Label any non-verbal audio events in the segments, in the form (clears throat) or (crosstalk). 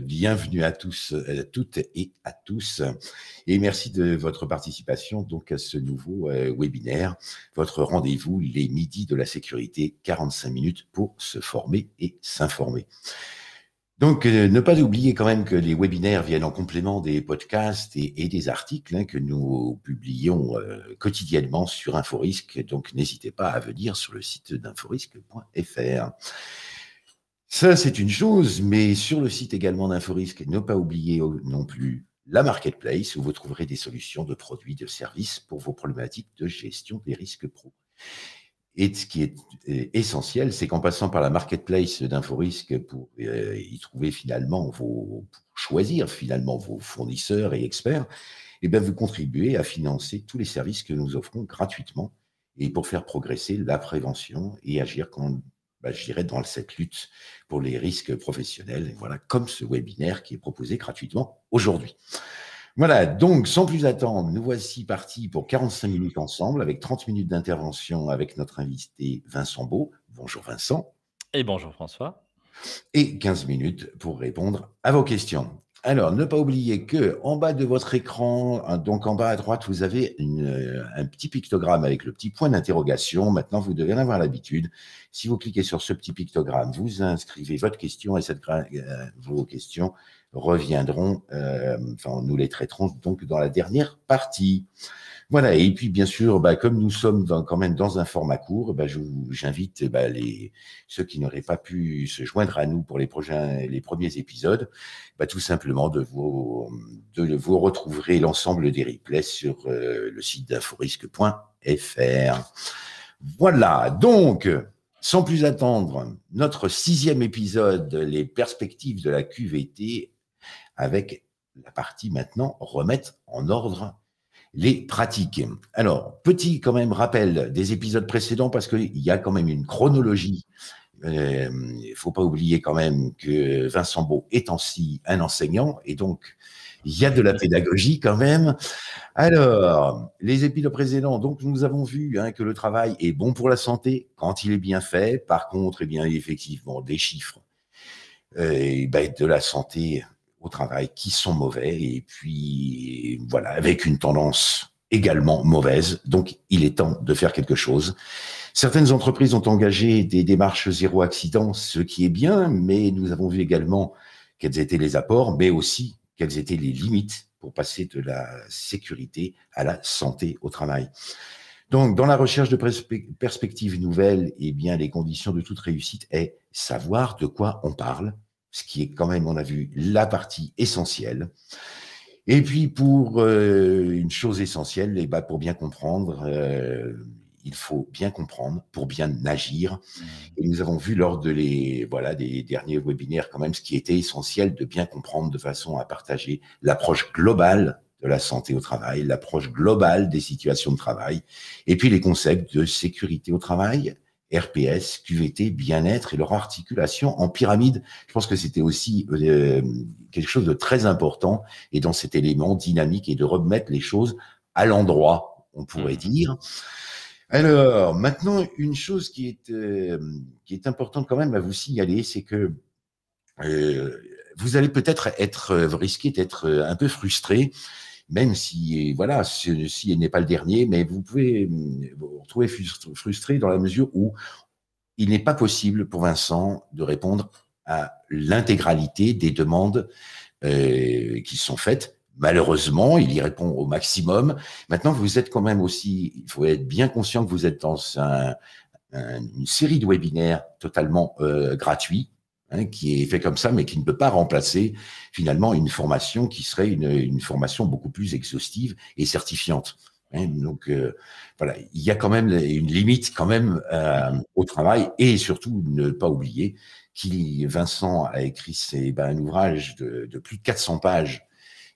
Bienvenue à tous, à toutes et à tous. Et merci de votre participation donc à ce nouveau euh, webinaire, votre rendez-vous, les midis de la sécurité, 45 minutes pour se former et s'informer. Donc, euh, ne pas oublier quand même que les webinaires viennent en complément des podcasts et, des articles hein, que nous publions euh, quotidiennement sur Inforisque. Donc, n'hésitez pas à venir sur le site d'inforisque.fr. Ça, c'est une chose, mais sur le site également d'Inforisque, ne pas oublier non plus la marketplace où vous trouverez des solutions de produits, de services pour vos problématiques de gestion des risques pro. Et ce qui est essentiel, c'est qu'en passant par la marketplace d'Inforisque pour euh, y trouver finalement vos, pour choisir finalement vos fournisseurs et experts, et eh bien vous contribuez à financer tous les services que nous offrons gratuitement et pour faire progresser la prévention et agir quand bah, je dirais, dans cette lutte pour les risques professionnels. Et voilà, comme ce webinaire qui est proposé gratuitement aujourd'hui. Voilà, donc sans plus attendre, nous voici partis pour 45 minutes ensemble avec 30 minutes d'intervention avec notre invité Vincent Beau. Bonjour Vincent. Et bonjour François. Et 15 minutes pour répondre à vos questions. Alors, ne pas oublier que en bas de votre écran, hein, donc en bas à droite, vous avez euh, un petit pictogramme avec le petit point d'interrogation. Maintenant, vous devez en avoir l'habitude. Si vous cliquez sur ce petit pictogramme, vous inscrivez votre question et cette, euh, vos questions reviendront, euh, enfin, nous les traiterons donc dans la dernière partie. Voilà, et puis bien sûr, bah, comme nous sommes quand même dans un format court, bah, j'invite bah, ceux qui n'auraient pas pu se joindre à nous pour les, prochains, les premiers épisodes, bah, tout simplement de vous, de vous retrouverez l'ensemble des replays sur euh, le site d'inforisque.fr. Voilà, donc, sans plus attendre, notre sixième épisode, les perspectives de la QVT, avec la partie maintenant remettre en ordre les pratiques. Alors, petit quand même rappel des épisodes précédents parce qu'il y a quand même une chronologie. Il euh, ne faut pas oublier quand même que Vincent Beau est ainsi un enseignant et donc il y a de la pédagogie quand même. Alors, les épisodes précédents, donc nous avons vu hein, que le travail est bon pour la santé quand il est bien fait. Par contre, eh bien effectivement, des chiffres euh, ben, de la santé au travail qui sont mauvais et puis voilà, avec une tendance également mauvaise. Donc, il est temps de faire quelque chose. Certaines entreprises ont engagé des démarches zéro accident, ce qui est bien, mais nous avons vu également quels étaient les apports, mais aussi quelles étaient les limites pour passer de la sécurité à la santé au travail. Donc, dans la recherche de perspectives nouvelles, eh bien, les conditions de toute réussite est savoir de quoi on parle, ce qui est quand même, on a vu, la partie essentielle. Et puis pour euh, une chose essentielle, et eh ben, pour bien comprendre, euh, il faut bien comprendre pour bien agir. Mmh. Et nous avons vu lors de les voilà des derniers webinaires quand même ce qui était essentiel de bien comprendre de façon à partager l'approche globale de la santé au travail, l'approche globale des situations de travail, et puis les concepts de sécurité au travail, RPS, QVT, bien-être et leur articulation en pyramide. Je pense que c'était aussi euh, quelque chose de très important et dans cet élément dynamique et de remettre les choses à l'endroit, on pourrait mmh. dire. Alors, maintenant, une chose qui est, euh, qui est importante quand même à vous signaler, c'est que euh, vous allez peut-être être, risquez d'être un peu frustré même si, voilà, si, n'est pas le dernier, mais vous pouvez vous retrouver frustré dans la mesure où il n'est pas possible pour Vincent de répondre à l'intégralité des demandes euh, qui sont faites. Malheureusement, il y répond au maximum. Maintenant, vous êtes quand même aussi, il faut être bien conscient que vous êtes dans une série de webinaires totalement euh, gratuits Hein, qui est fait comme ça, mais qui ne peut pas remplacer finalement une formation qui serait une, formation beaucoup plus exhaustive et certifiante. Hein. donc euh, voilà, il y a quand même une limite quand même euh, au travail et surtout ne pas oublier qu'il Vincent a écrit ben, un ouvrage de, plus de 400 pages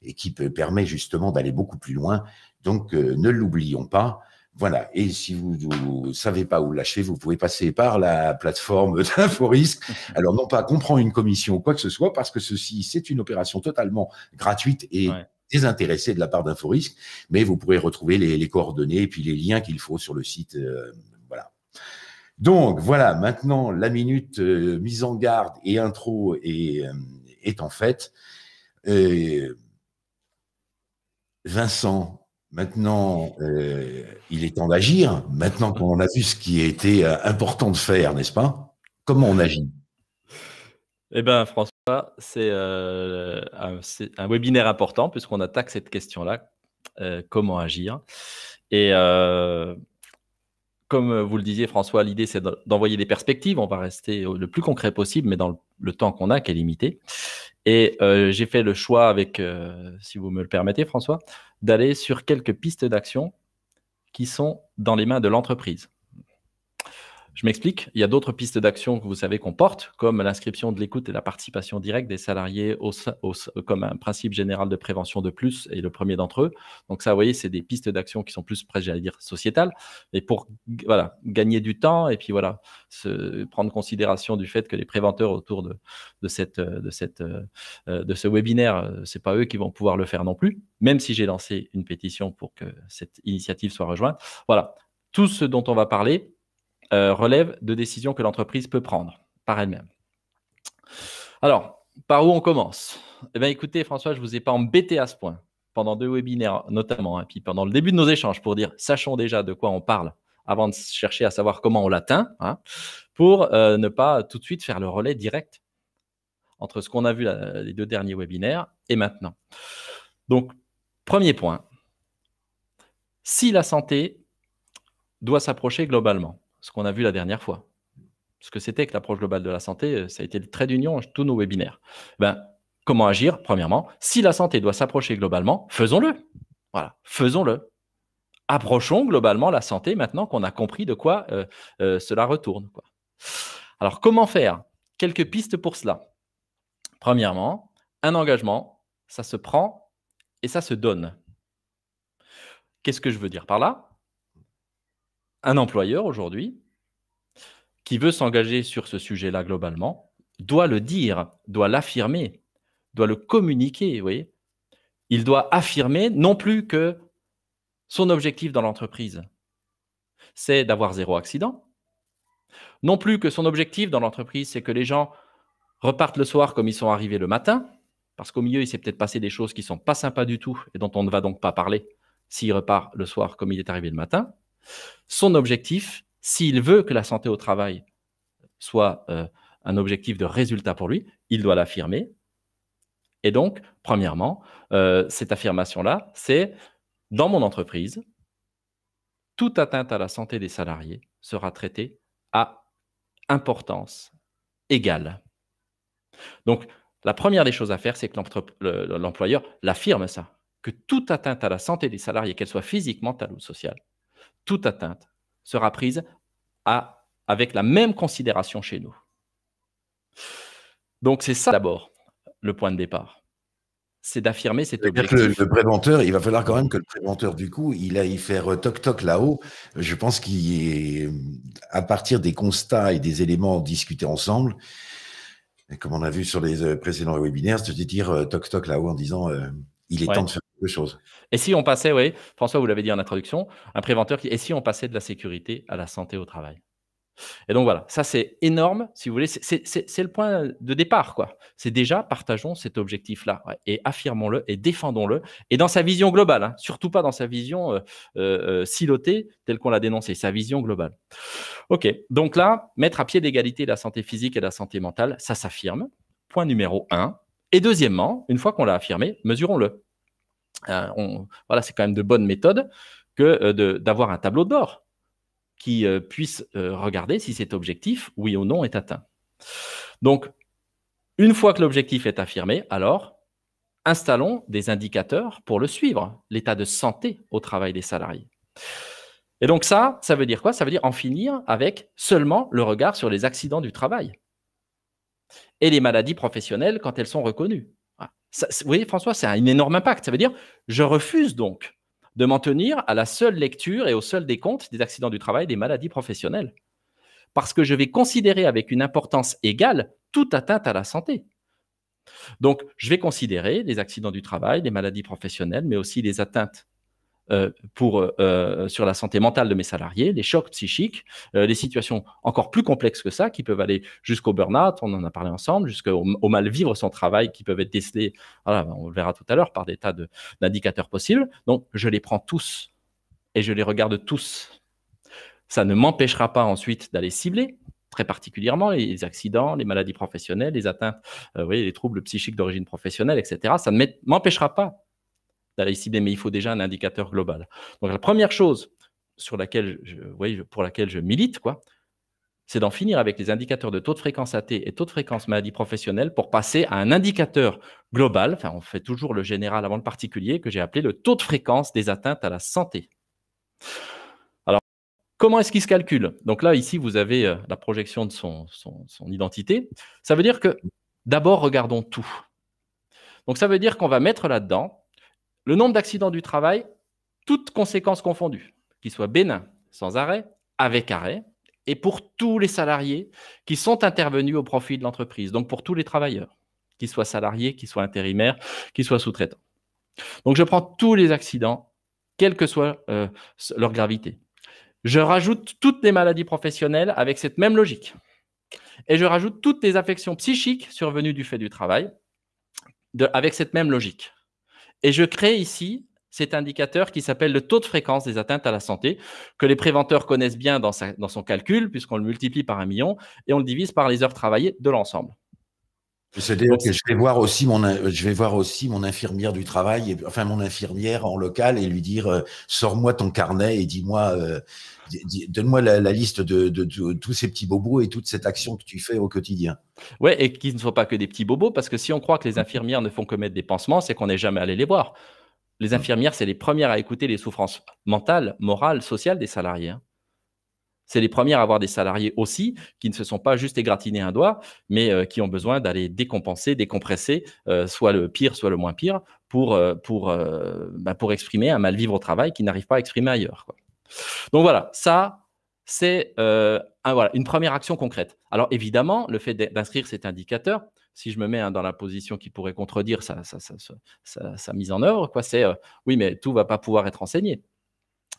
et qui permet justement d'aller beaucoup plus loin. Donc euh, ne l'oublions pas. Voilà. Et si vous ne savez pas où lâcher, vous pouvez passer par la plateforme (laughs) d'Inforisque. Alors, non pas qu'on prend une commission ou quoi que ce soit, parce que ceci, c'est une opération totalement gratuite et désintéressée de la part d'Inforisque, mais vous pourrez retrouver les, coordonnées et puis les liens qu'il faut sur le site. Euh, voilà. Donc, voilà. Maintenant, la minute euh, mise en garde et intro et, euh, est en fait Vincent, maintenant, il est temps d'agir. Maintenant qu'on a vu ce qui a été important de faire, n'est-ce pas? Comment on agit? Eh bien, François, c'est un, webinaire important puisqu'on attaque cette question-là. comment agir? Et comme euh, vous le disiez, François, l'idée, c'est d'envoyer des perspectives. On va rester le plus concret possible, mais dans le temps qu'on a, qui est limité. Et euh, j'ai fait le choix, avec, euh, si vous me le permettez, François, d'aller sur quelques pistes d'action qui sont dans les mains de l'entreprise. Je m'explique. Il y a d'autres pistes d'action que vous savez qu'on porte, comme l'inscription de l'écoute et la participation directe des salariés au, comme un principe général de prévention de plus, et le premier d'entre eux. Donc ça, vous voyez, c'est des pistes d'action qui sont plus j'allais dire, sociétales. Et pour voilà, gagner du temps et puis voilà, se, prendre considération du fait que les préventeurs autour de, de, cette, de, cette, euh, de ce webinaire, euh, c'est pas eux qui vont pouvoir le faire non plus, même si j'ai lancé une pétition pour que cette initiative soit rejointe. Voilà, tout ce dont on va parler, euh, relève de décisions que l'entreprise peut prendre par elle-même. Alors, par où on commence? Eh bien, écoutez, François, je ne vous ai pas embêté à ce point pendant deux webinaires notamment, et hein, puis pendant le début de nos échanges pour dire, sachons déjà de quoi on parle avant de chercher à savoir comment on l'atteint, hein, pour euh, ne pas tout de suite faire le relais direct entre ce qu'on a vu les deux derniers webinaires et maintenant. Donc, premier point, si la santé doit s'approcher globalement, ce qu'on a vu la dernière fois. Ce que c'était que l'approche globale de la santé, euh, ça a été le trait d'union tous nos webinaires. Ben, comment agir Premièrement, si la santé doit s'approcher globalement, faisons-le. Voilà, faisons-le. Approchons globalement la santé maintenant qu'on a compris de quoi euh, euh, cela retourne. Alors, comment faire? Quelques pistes pour cela. Premièrement, un engagement, ça se prend et ça se donne. Qu'est-ce que je veux dire par là? Un employeur aujourd'hui qui veut s'engager sur ce sujet-là globalement doit le dire, doit l'affirmer, doit le communiquer. Voyez Il doit affirmer non plus que son objectif dans l'entreprise, c'est d'avoir zéro accident. Non plus que son objectif dans l'entreprise, c'est que les gens repartent le soir comme ils sont arrivés le matin, parce qu'au milieu, il s'est peut-être passé des choses qui ne sont pas sympas du tout et dont on ne va donc pas parler s'il repart le soir comme il est arrivé le matin. Son objectif, s'il veut que la santé au travail soit euh, un objectif de résultat pour lui, il doit l'affirmer. Et donc, premièrement, euh, cette affirmation-là, c'est dans mon entreprise, toute atteinte à la santé des salariés sera traitée à importance égale. Donc, la première des choses à faire, c'est que l'employeur l'affirme ça, que toute atteinte à la santé des salariés, qu'elle soit physique, mentale ou sociale, toute atteinte sera prise à, avec la même considération chez nous. Donc c'est ça d'abord le point de départ. C'est d'affirmer cet objectif. Le, préventeur, il va falloir quand même que le préventeur, du coup, il aille faire euh, toc-toc là-haut. Je pense qu'il à partir des constats et des éléments discutés ensemble, comme on a vu sur les euh, précédents webinaires, c'est de dire euh, toc-toc là-haut en disant il est temps de faire Et si on passait, oui, François, vous l'avez dit en introduction, un préventeur qui, et si on passait de la sécurité à la santé au travail? Et donc voilà, ça c'est énorme, si vous voulez, c'est le point de départ, quoi. C'est déjà, partageons cet objectif-là et affirmons-le et défendons-le. Et dans sa vision globale, hein, surtout pas dans sa vision euh, euh, euh, silotée telle qu'on l'a dénoncée, sa vision globale. Ok, donc là, mettre à pied d'égalité la santé physique et la santé mentale, ça s'affirme. Point numéro un. Et deuxièmement, une fois qu'on l'a affirmé, mesurons-le. Euh, voilà, c'est quand même de bonnes méthodes que euh, d'avoir un tableau de bord qui euh, puisse regarder si cet objectif, oui ou non, est atteint. Donc, une fois que l'objectif est affirmé, alors installons des indicateurs pour le suivre, l'état de santé au travail des salariés. Et donc ça, ça veut dire quoi? Ça veut dire en finir avec seulement le regard sur les accidents du travail et les maladies professionnelles quand elles sont reconnues. Vous voyez, François, c'est un énorme impact. Ça veut dire, je refuse donc de m'en tenir à la seule lecture et au seul décompte des accidents du travail, des maladies professionnelles. Parce que je vais considérer avec une importance égale toute atteinte à la santé. Donc, je vais considérer les accidents du travail, les maladies professionnelles, mais aussi les atteintes euh, pour, euh, sur la santé mentale de mes salariés, les chocs psychiques, les situations encore plus complexes que ça, qui peuvent aller jusqu'au burn-out, on en a parlé ensemble, jusqu'au au mal vivre son travail, qui peuvent être décelés, voilà, on le verra tout à l'heure, par des tas d'indicateurs possibles. Donc, je les prends tous et je les regarde tous. Ça ne m'empêchera pas ensuite d'aller cibler, très particulièrement les accidents, les maladies professionnelles, les atteintes, euh, les troubles psychiques d'origine professionnelle, etc. Ça ne m'empêchera pas d'aller cibler, mais il faut déjà un indicateur global. Donc la première chose sur laquelle pour laquelle je milite, quoi, c'est d'en finir avec les indicateurs de taux de fréquence AT et taux de fréquence maladie professionnelle pour passer à un indicateur global, enfin on fait toujours le général avant le particulier, que j'ai appelé le taux de fréquence des atteintes à la santé. Comment est-ce qu'il se calcule? Donc là, ici, vous avez euh, la projection de son, identité. Ça veut dire que d'abord, regardons tout. Donc ça veut dire qu'on va mettre là-dedans le nombre d'accidents du travail, toutes conséquences confondues, qu'ils soient bénins, sans arrêt, avec arrêt, et pour tous les salariés qui sont intervenus au profit de l'entreprise, donc pour tous les travailleurs, qu'ils soient salariés, qu'ils soient intérimaires, qu'ils soient sous-traitants. Donc je prends tous les accidents, quelle que soit euh, leur gravité. Je rajoute toutes les maladies professionnelles avec cette même logique. Et je rajoute toutes les affections psychiques survenues du fait du travail avec cette même logique. Et je crée ici cet indicateur qui s'appelle le taux de fréquence des atteintes à la santé, que les préventeurs connaissent bien dans, dans son calcul, puisqu'on le multiplie par un million et on le divise par les heures travaillées de l'ensemble. C'est-à-dire que je vais voir aussi mon, je vais voir aussi mon infirmière du travail, enfin mon infirmière en local, et lui dire euh, sors-moi ton carnet et dis-moi, euh, donne-moi la, liste de, tous ces petits bobos et toute cette action que tu fais au quotidien. Ouais, et qu'ils ne soient pas que des petits bobos, parce que si on croit que les infirmières ne font que mettre des pansements, c'est qu'on n'est jamais allé les voir. Les mmh. infirmières, c'est les premières à écouter les souffrances mentales, morales, sociales des salariés. Hein. C'est les premières à avoir des salariés aussi qui ne se sont pas juste égratignés un doigt, mais euh, qui ont besoin d'aller décompenser, décompresser, euh, soit le pire, soit le moins pire, pour, euh, pour, bah, pour exprimer un mal-vivre au travail qui n'arrive pas à exprimer ailleurs. Donc voilà, ça, c'est voilà, une première action concrète. Alors évidemment, le fait d'inscrire cet indicateur, si je me mets hein, dans la position qui pourrait contredire sa, sa mise en œuvre, c'est oui, mais tout ne va pas pouvoir être enseigné.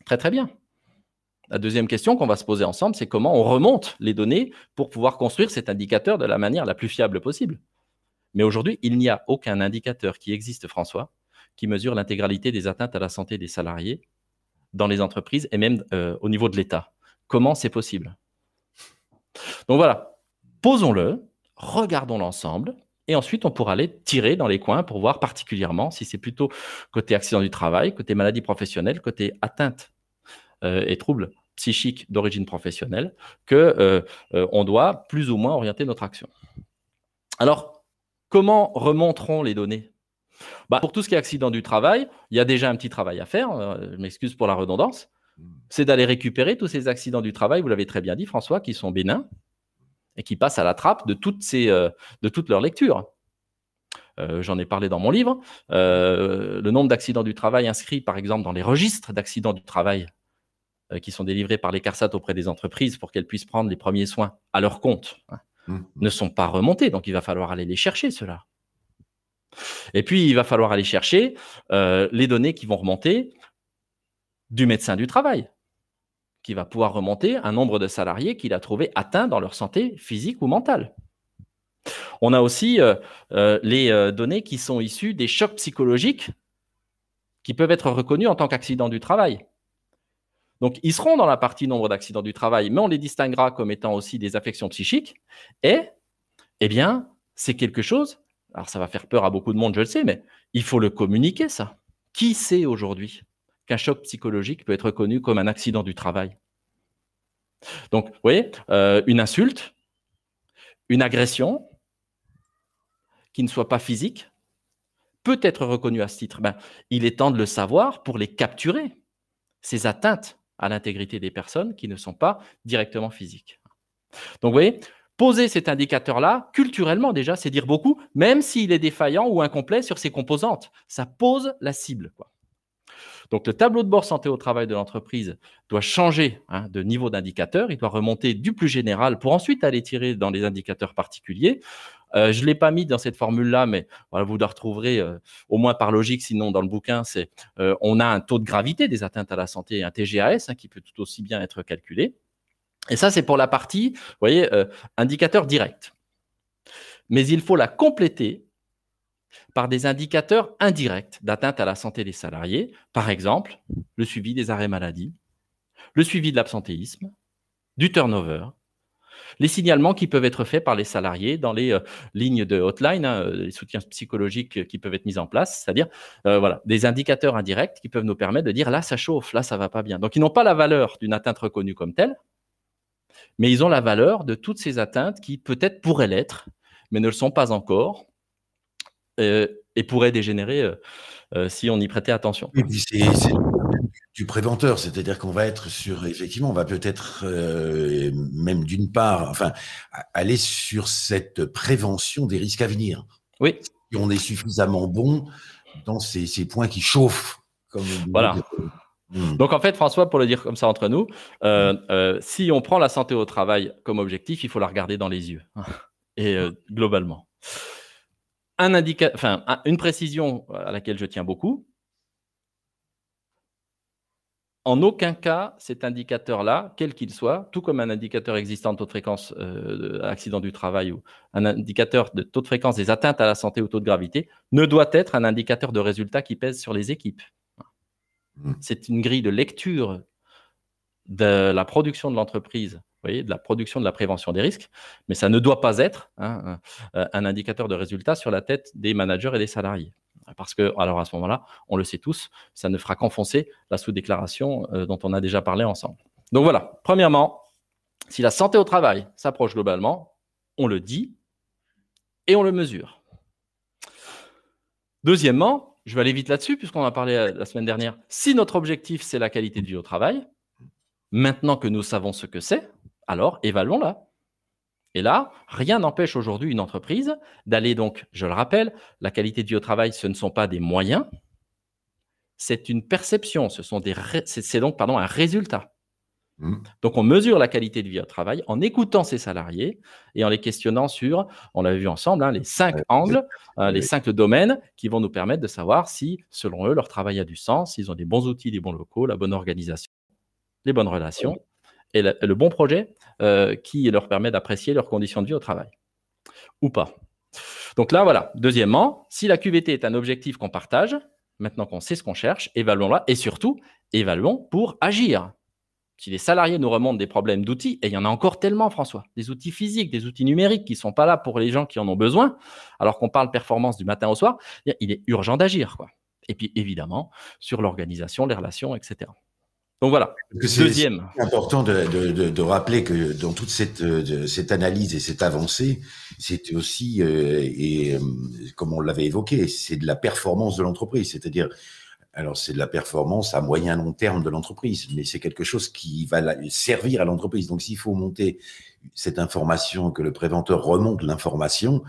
Très très bien. La deuxième question qu'on va se poser ensemble, c'est comment on remonte les données pour pouvoir construire cet indicateur de la manière la plus fiable possible. Mais aujourd'hui, il n'y a aucun indicateur qui existe, François, qui mesure l'intégralité des atteintes à la santé des salariés dans les entreprises et même euh, au niveau de l'État. Comment c'est possible? Donc voilà, posons-le, regardons l'ensemble, et ensuite on pourra aller tirer dans les coins pour voir particulièrement si c'est plutôt côté accident du travail, côté maladie professionnelle, côté atteinte euh, et troubles psychiques d'origine professionnelle que euh, doit plus ou moins orienter notre action. Alors, comment remonteront les données? Bah, Pour tout ce qui est accident du travail, il y a déjà un petit travail à faire, je m'excuse pour la redondance, c'est d'aller récupérer tous ces accidents du travail, vous l'avez très bien dit François, qui sont bénins et qui passent à la trappe de toutes, ces, de toutes leurs lectures. J'en ai parlé dans mon livre. le nombre d'accidents du travail inscrits, par exemple, dans les registres d'accidents du travail euh, qui sont délivrés par les CARSAT auprès des entreprises pour qu'elles puissent prendre les premiers soins à leur compte hein, mmh. ne sont pas remontés. Donc, il va falloir aller les chercher, cela. Et puis, il va falloir aller chercher euh, les données qui vont remonter du médecin du travail, qui va pouvoir remonter un nombre de salariés qu'il a trouvé atteints dans leur santé physique ou mentale. On a aussi euh, les données qui sont issues des chocs psychologiques qui peuvent être reconnus en tant qu'accident du travail. Donc, ils seront dans la partie nombre d'accidents du travail, mais on les distinguera comme étant aussi des affections psychiques. Et, eh bien, c'est quelque chose, alors ça va faire peur à beaucoup de monde, je le sais, mais il faut le communiquer, ça. Qui sait aujourd'hui qu'un choc psychologique peut être reconnu comme un accident du travail? Donc, vous voyez, euh, une insulte, une agression qui ne soit pas physique, peut être reconnue à ce titre. Ben, il est temps de le savoir pour les capturer, ces atteintes à l'intégrité des personnes qui ne sont pas directement physiques. Donc, voyez, poser cet indicateur-là, culturellement déjà, c'est dire beaucoup, même s'il est défaillant ou incomplet sur ses composantes. Ça pose la cible. Quoi. Donc, le tableau de bord santé au travail de l'entreprise doit changer hein, de niveau d'indicateur. Il doit remonter du plus général pour ensuite aller tirer dans les indicateurs particuliers. Euh, je ne l'ai pas mis dans cette formule-là, mais vous la retrouverez euh, au moins par logique, sinon dans le bouquin, c'est on a un taux de gravité des atteintes à la santé, un TGAS, hein, qui peut tout aussi bien être calculé. Et ça, c'est pour la partie, vous voyez, indicateur direct. Mais il faut la compléter par des indicateurs indirects d'atteinte à la santé des salariés, par exemple le suivi des arrêts maladie, le suivi de l'absentéisme, du turnover, les signalements qui peuvent être faits par les salariés dans les euh, lignes de hotline, hein, euh, les soutiens psychologiques qui peuvent être mis en place, c'est-à-dire euh, voilà, des indicateurs indirects qui peuvent nous permettre de dire là ça chauffe, là ça va pas bien. Donc ils n'ont pas la valeur d'une atteinte reconnue comme telle, mais ils ont la valeur de toutes ces atteintes qui peut-être pourraient l'être, mais ne le sont pas encore et pourraient dégénérer si on y prêtait attention. c'est du préventeur, c'est-à-dire qu'on va être sur, effectivement, on va peut-être euh, même d'une part, enfin, aller sur cette prévention des risques à venir. Oui. Si on est suffisamment bon dans ces, points qui chauffent. Comme voilà. Hmm. Donc en fait, François, pour le dire comme ça entre nous, euh, euh, si on prend la santé au travail comme objectif, il faut la regarder dans les yeux et globalement. Un enfin, une précision à laquelle je tiens beaucoup, en aucun cas, cet indicateur-là, quel qu'il soit, tout comme un indicateur existant de taux de fréquence euh, accident du travail ou un indicateur de taux de fréquence des atteintes à la santé ou taux de gravité, ne doit être un indicateur de résultat qui pèse sur les équipes. Mmh. C'est une grille de lecture de la production de l'entreprise, de la production de la prévention des risques, mais ça ne doit pas être hein, un indicateur de résultat sur la tête des managers et des salariés. Parce que, alors à ce moment-là, on le sait tous, ça ne fera qu'enfoncer la sous-déclaration euh, dont on a déjà parlé ensemble. Donc voilà, premièrement, si la santé au travail s'approche globalement, on le dit et on le mesure. Deuxièmement, je vais aller vite là-dessus puisqu'on en a parlé euh, la semaine dernière. Si notre objectif, c'est la qualité de vie au travail, maintenant que nous savons ce que c'est, alors évaluons-la. Et là, rien n'empêche aujourd'hui une entreprise d'aller donc, je le rappelle, la qualité de vie au travail, ce ne sont pas des moyens, c'est une perception, ce sont des, c'est donc pardon, un résultat. Mmh. Donc on mesure la qualité de vie au travail en écoutant ses salariés et en les questionnant sur, on l'a vu ensemble, hein, les cinq angles, euh, les cinq domaines qui vont nous permettre de savoir si, selon eux, leur travail a du sens, s'ils ont des bons outils, des bons locaux, la bonne organisation, les bonnes relations et le bon projet euh, qui leur permet d'apprécier leurs conditions de vie au travail. Ou pas. Donc là, voilà. Deuxièmement, si la QVT est un objectif qu'on partage, maintenant qu'on sait ce qu'on cherche, évaluons-la et surtout, évaluons pour agir. Si les salariés nous remontent des problèmes d'outils, et il y en a encore tellement, François, des outils physiques, des outils numériques qui ne sont pas là pour les gens qui en ont besoin, alors qu'on parle performance du matin au soir, il est urgent d'agir. Et puis, évidemment, sur l'organisation, les relations, etc. Donc voilà. Deuxième. C'est important de, rappeler que dans toute cette, cette analyse et cette avancée, c'est aussi, euh, et euh, comme on l'avait évoqué, c'est de la performance de l'entreprise. C'est-à-dire, alors c'est de la performance à moyen long terme de l'entreprise, mais c'est quelque chose qui va servir à l'entreprise. Donc s'il faut monter cette information, que le préventeur remonte l'information,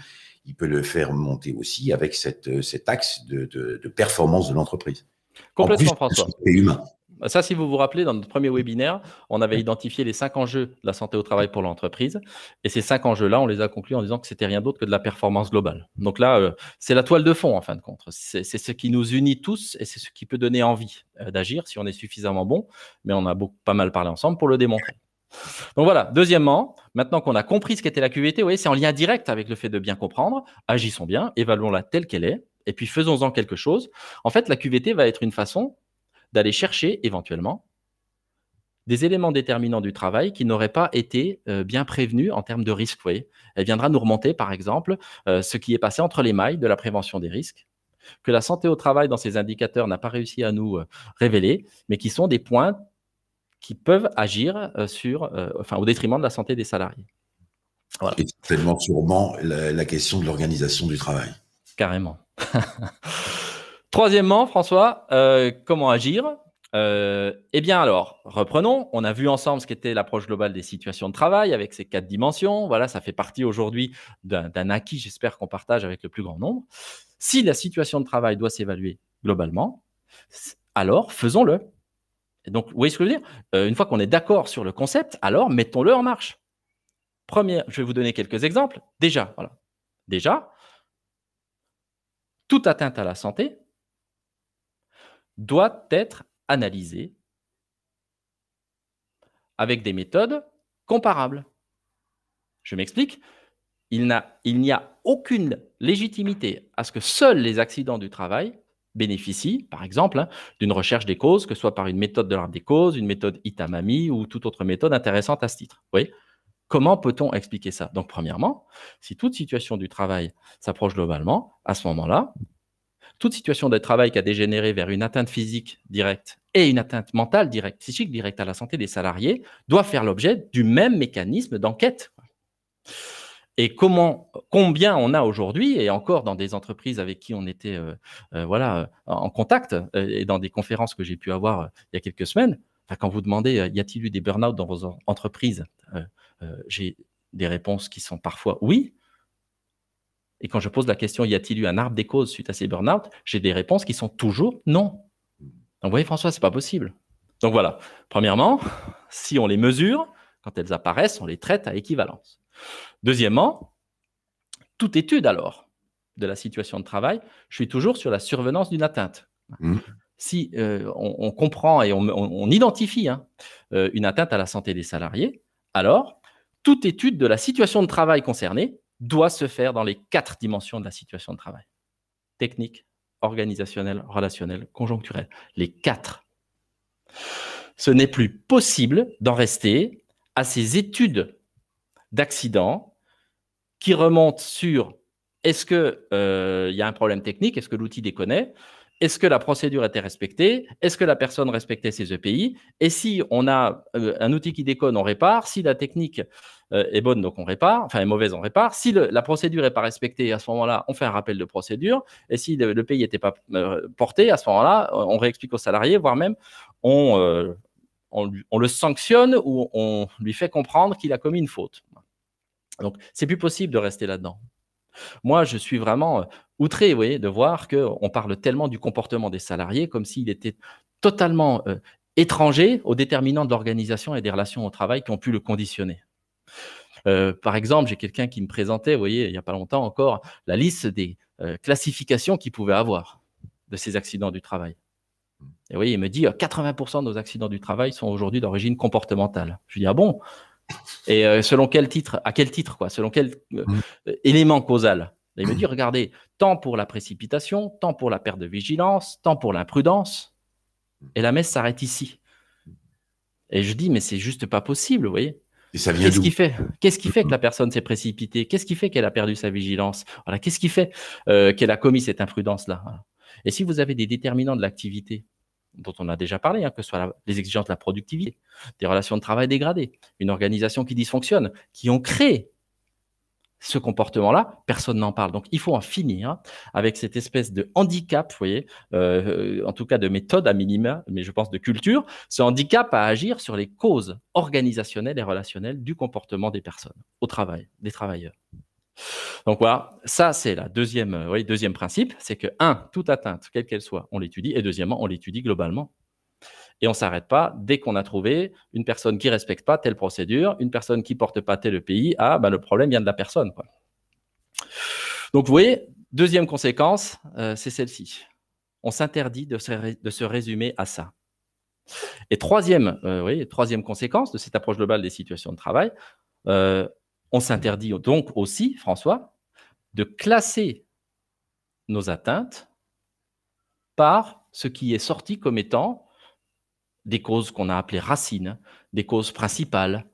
il peut le faire monter aussi avec cette, cet axe de, de performance de l'entreprise. Complètement, François. C'est humain. Ça, si vous vous rappelez, dans notre premier webinaire, on avait identifié les cinq enjeux de la santé au travail pour l'entreprise. Et ces cinq enjeux-là, on les a conclus en disant que c'était rien d'autre que de la performance globale. Donc là, euh, c'est la toile de fond, en fin de compte. C'est ce qui nous unit tous et c'est ce qui peut donner envie euh, d'agir si on est suffisamment bon. Mais on a beaucoup, pas mal parlé ensemble pour le démontrer. Donc voilà. Deuxièmement, maintenant qu'on a compris ce qu'était la QVT, voyez, c'est en lien direct avec le fait de bien comprendre. Agissons bien, évaluons-la telle qu'elle est, et puis faisons-en quelque chose. En fait, la QVT va être une façon d'aller chercher éventuellement des éléments déterminants du travail qui n'auraient pas été euh, bien prévenus en termes de risques. Elle viendra nous remonter, par exemple, euh, ce qui est passé entre les mailles de la prévention des risques, que la santé au travail dans ces indicateurs n'a pas réussi à nous euh, révéler, mais qui sont des points qui peuvent agir sur, enfin, au détriment de la santé des salariés. Voilà. Et tellement sûrement la question de l'organisation du travail. Carrément. (laughs) Troisièmement, François, euh, comment agir? Euh, Eh bien alors, reprenons. On a vu ensemble ce qu'était l'approche globale des situations de travail avec ces quatre dimensions. Voilà, ça fait partie aujourd'hui d'un acquis, j'espère qu'on partage avec le plus grand nombre. Si la situation de travail doit s'évaluer globalement, alors faisons-le. donc, vous voyez ce que je veux dire? Euh, Une fois qu'on est d'accord sur le concept, alors mettons-le en marche. Première, je vais vous donner quelques exemples. Déjà, voilà, déjà, toute atteinte à la santé doit être analysée avec des méthodes comparables. Je m'explique. Il n'y a aucune légitimité à ce que seuls les accidents du travail bénéficient, par exemple, hein, d'une recherche des causes, que ce soit par une méthode de l'art des causes, une méthode Itamami ou toute autre méthode intéressante à ce titre. Comment peut-on expliquer ça? Donc, premièrement, si toute situation du travail s'approche globalement, à ce moment-là, toute situation de travail qui a dégénéré vers une atteinte physique directe et une atteinte mentale directe, psychique directe à la santé des salariés, doit faire l'objet du même mécanisme d'enquête. Et comment, combien on a aujourd'hui, et encore dans des entreprises avec qui on était euh, euh, voilà, en contact, euh, et dans des conférences que j'ai pu avoir il y a quelques semaines, quand vous demandez y a-t-il eu des burn-out dans vos entreprises, j'ai des réponses qui sont parfois oui, et quand je pose la question, y a-t-il eu un arbre des causes suite à ces burn-out J'ai des réponses qui sont toujours non. Donc, vous voyez, François, c'est pas possible. Donc voilà. Premièrement, (laughs) si on les mesure, quand elles apparaissent, on les traite à équivalence. Deuxièmement, toute étude alors de la situation de travail, je suis toujours sur la survenance d'une atteinte. Mmh. Si euh, on, comprend et on, identifie hein, euh, une atteinte à la santé des salariés, alors toute étude de la situation de travail concernée doit se faire dans les quatre dimensions de la situation de travail. Technique, organisationnelle, relationnelle, conjoncturelle. Les quatre. Ce n'est plus possible d'en rester à ces études d'accidents qui remontent sur est-ce qu'il euh, y a un problème technique, est-ce que l'outil déconne est-ce que la procédure était respectée? Est-ce que la personne respectait ses EPI Et si on a euh, un outil qui déconne, on répare. Si la technique euh, est bonne, donc on répare. Enfin, est mauvaise, on répare. Si la procédure n'est pas respectée, à ce moment-là, on fait un rappel de procédure. Et si le, pays n'était pas euh, porté, à ce moment-là, on réexplique aux salariés, voire même on, on, on, le sanctionne ou on lui fait comprendre qu'il a commis une faute. Donc, c'est plus possible de rester là-dedans. Moi, je suis vraiment outré voyez, de voir qu'on parle tellement du comportement des salariés comme s'il était totalement étranger aux déterminants de l'organisation et des relations au travail qui ont pu le conditionner. par exemple, j'ai quelqu'un qui me présentait, vous voyez, il n'y a pas longtemps encore, la liste des classifications qu'il pouvait avoir de ces accidents du travail. Et vous voyez, il me dit 80% de nos accidents du travail sont aujourd'hui d'origine comportementale. Je lui dis ah bon? Et selon quel titre À quel titre quoi? Selon quel mmh. élément causal? Il me dit, (clears throat) regardez, tant pour la précipitation, tant pour la perte de vigilance, tant pour l'imprudence. Et la messe s'arrête ici. Et je dis, mais c'est juste pas possible, vous voyez. Qu'est-ce qui fait? Qu'est-ce qui fait que la (clears throat) personne s'est précipitée? Qu'est-ce qui fait qu'elle a perdu sa vigilance? Voilà, qu'est-ce qui fait euh, qu'elle a commis cette imprudence-là? Et si vous avez des déterminants de l'activité dont on a déjà parlé, hein, que ce soit les exigences de la productivité, des relations de travail dégradées, une organisation qui dysfonctionne, qui ont créé ce comportement-là, personne n'en parle. Donc, il faut en finir avec cette espèce de handicap, vous voyez, euh, en tout cas de méthode à minima, mais je pense de culture, ce handicap à agir sur les causes organisationnelles et relationnelles du comportement des personnes au travail, des travailleurs. Donc voilà, ça c'est la deuxième, euh, deuxième principe, c'est que un, toute atteinte, quelle qu'elle soit, on l'étudie, et deuxièmement, on l'étudie globalement et on s'arrête pas dès qu'on a trouvé une personne qui respecte pas telle procédure, une personne qui porte pas tel pays. Ah, ben le problème vient de la personne. Donc, vous voyez, deuxième conséquence, euh, c'est celle-ci. On s'interdit de se, résumer à ça. Et troisième, euh, troisième conséquence de cette approche globale des situations de travail, euh, on s'interdit donc aussi, François, de classer nos atteintes par ce qui est sorti comme étant des causes qu'on a appelées racines, des causes principales,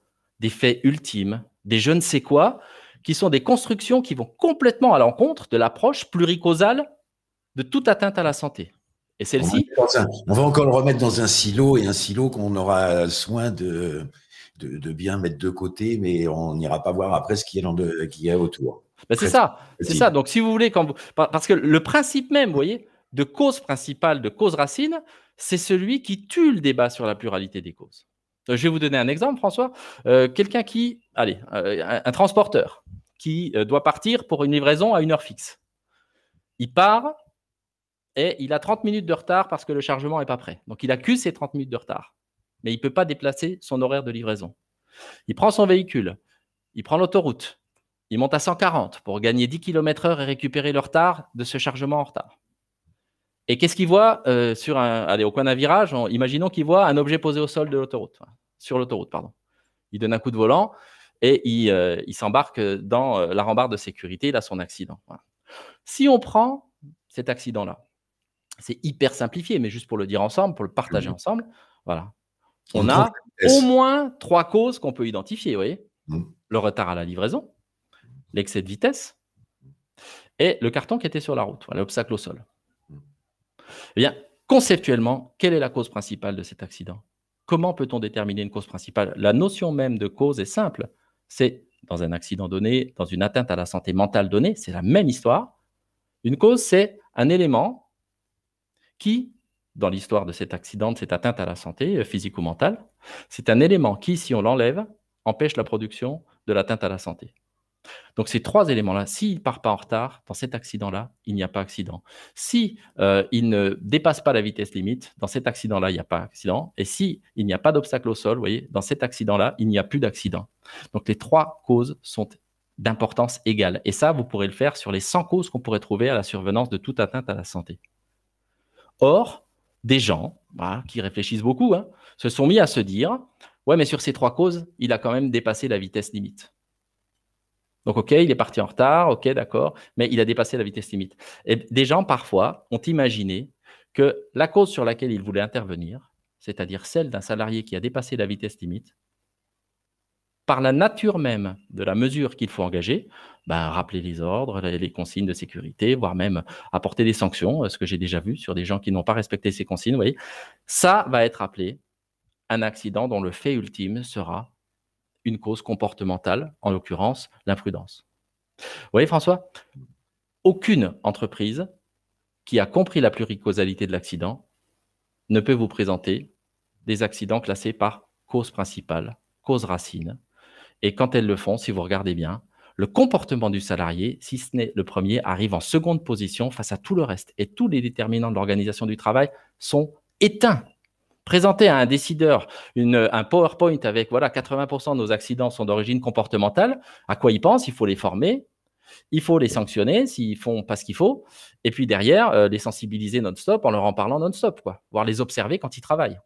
des faits ultimes, des je ne sais quoi, qui sont des constructions qui vont complètement à l'encontre de l'approche pluricausale de toute atteinte à la santé. Et celle-ci. On, va encore le remettre dans un silo et un silo qu'on aura soin de, de, bien mettre de côté, mais on n'ira pas voir après ce qui est, qui est autour. Ben, c'est ça, c'est ça. Donc, si vous voulez, quand vous... parce que le principe même, vous voyez, de cause principale, de cause racine, c'est celui qui tue le débat sur la pluralité des causes. Euh, je vais vous donner un exemple, François. Euh, quelqu'un qui, allez, euh, un, transporteur qui doit partir pour une livraison à une heure fixe. Il part et il a 30 minutes de retard parce que le chargement n'est pas prêt. Donc il accuse ces 30 minutes de retard. Mais il ne peut pas déplacer son horaire de livraison. Il prend son véhicule, il prend l'autoroute, ils montent à 140 pour gagner 10 km/h et récupérer le retard de ce chargement en retard. Et qu'est-ce qu'ils voient euh, sur un, allez, au coin d'un virage Imaginons qu'ils voient un objet posé au sol de l'autoroute, sur l'autoroute, pardon. Il donne un coup de volant et il, euh, s'embarque dans euh, la rambarde de sécurité. Il a son accident. Si on prend cet accident-là, c'est hyper simplifié, mais juste pour le dire ensemble, pour le partager mmh. ensemble, voilà. On, a au moins trois causes qu'on peut identifier, vous voyez mmh. Le retard à la livraison, l'excès de vitesse et le carton qui était sur la route, l'obstacle au sol. Eh bien, conceptuellement, quelle est la cause principale de cet accident? Comment peut-on déterminer une cause principale? La notion même de cause est simple. C'est dans un accident donné, dans une atteinte à la santé mentale donnée, c'est la même histoire. Une cause, c'est un élément qui, dans l'histoire de cet accident, de cette atteinte à la santé euh, physique ou mentale, c'est un élément qui, si on l'enlève, empêche la production de l'atteinte à la santé. Donc ces trois éléments-là, s'il ne part pas en retard, dans cet accident-là, il n'y a pas accident. Si euh, il ne dépasse pas la vitesse limite, dans cet accident-là, il n'y a pas accident. Et si il n'y a pas d'obstacle au sol, vous voyez, dans cet accident-là, il n'y a plus d'accident. Donc les trois causes sont d'importance égale. Et ça, vous pourrez le faire sur les 100 causes qu'on pourrait trouver à la survenance de toute atteinte à la santé. Or, des gens qui réfléchissent beaucoup hein, se sont mis à se dire, ouais, mais sur ces trois causes, il a quand même dépassé la vitesse limite. Donc, OK, il est parti en retard, OK, d'accord, mais il a dépassé la vitesse limite. Et des gens, parfois, ont imaginé que la cause sur laquelle ils voulaient intervenir, c'est-à-dire celle d'un salarié qui a dépassé la vitesse limite, par la nature même de la mesure qu'il faut engager, ben, rappeler les ordres, les consignes de sécurité, voire même apporter des sanctions, ce que j'ai déjà vu sur des gens qui n'ont pas respecté ces consignes, vous voyez, ça va être appelé un accident dont le fait ultime sera une cause comportementale, en l'occurrence l'imprudence. Vous voyez François, aucune entreprise qui a compris la pluricausalité de l'accident ne peut vous présenter des accidents classés par cause principale, cause racine. Et quand elles le font, si vous regardez bien, le comportement du salarié, si ce n'est le premier, arrive en seconde position face à tout le reste. Et tous les déterminants de l'organisation du travail sont éteints. Présenter à un décideur un PowerPoint avec voilà 80% de nos accidents sont d'origine comportementale, à quoi ils pensent Il faut les former, il faut les sanctionner s'ils font pas ce qu'il faut, et puis derrière euh, les sensibiliser non-stop en leur en parlant non-stop, quoi, voire les observer quand ils travaillent.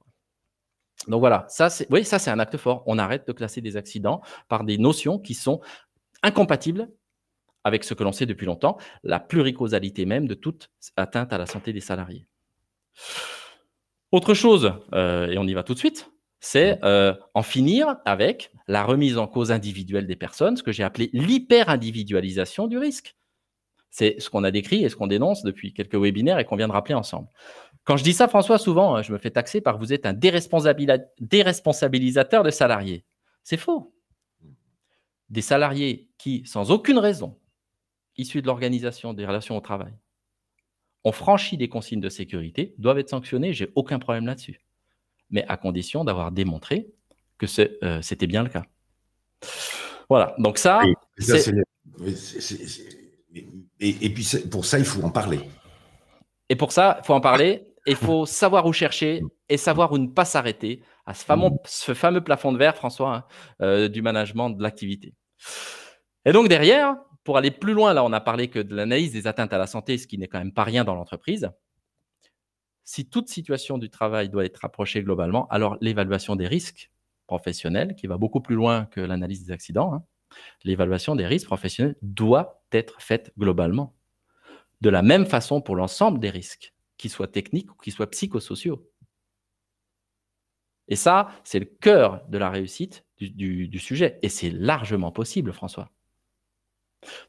Donc voilà, ça c'est, oui, ça c'est un acte fort. On arrête de classer des accidents par des notions qui sont incompatibles avec ce que l'on sait depuis longtemps, la pluricausalité même de toute atteinte à la santé des salariés. Autre chose, euh, et on y va tout de suite, c'est euh, en finir avec la remise en cause individuelle des personnes, ce que j'ai appelé l'hyper-individualisation du risque. C'est ce qu'on a décrit et ce qu'on dénonce depuis quelques webinaires et qu'on vient de rappeler ensemble. Quand je dis ça, François, souvent, hein, je me fais taxer par vous êtes un déresponsabilisateur de salariés. C'est faux. Des salariés qui, sans aucune raison, issus de l'organisation des relations au travail, ont franchi des consignes de sécurité, doivent être sanctionnés, j'ai aucun problème là-dessus. Mais à condition d'avoir démontré que euh, c'était bien le cas. Voilà, donc ça... et, puis pour ça, il faut en parler. Et pour ça, il faut en parler, et il faut savoir où chercher et savoir où ne pas s'arrêter à ce fameux, ce fameux plafond de verre, François, hein, euh, du management de l'activité. Et donc derrière, pour aller plus loin, là, on a parlé que de l'analyse des atteintes à la santé, ce qui n'est quand même pas rien dans l'entreprise. Si toute situation du travail doit être approchée globalement, alors l'évaluation des risques professionnels, qui va beaucoup plus loin que l'analyse des accidents, hein, l'évaluation des risques professionnels doit être faite globalement. De la même façon pour l'ensemble des risques, qu'ils soient techniques ou qu'ils soient psychosociaux. Et ça, c'est le cœur de la réussite du sujet. Et c'est largement possible, François.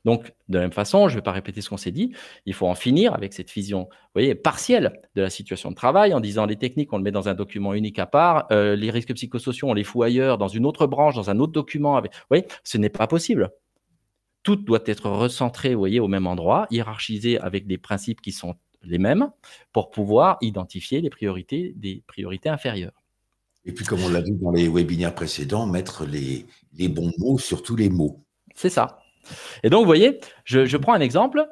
Donc, de la même façon, je ne vais pas répéter ce qu'on s'est dit, il faut en finir avec cette vision vous voyez, partielle de la situation de travail en disant les techniques, on le met dans un document unique à part, euh, les risques psychosociaux, on les fout ailleurs, dans une autre branche, dans un autre document. Avec... Vous voyez, ce n'est pas possible. Tout doit être recentré vous voyez, au même endroit, hiérarchisé avec des principes qui sont les mêmes pour pouvoir identifier les priorités des priorités inférieures. Et puis, comme on l'a vu dans les webinaires précédents, mettre les, les bons mots sur tous les mots. C'est ça. Et donc, vous voyez, je, prends un exemple.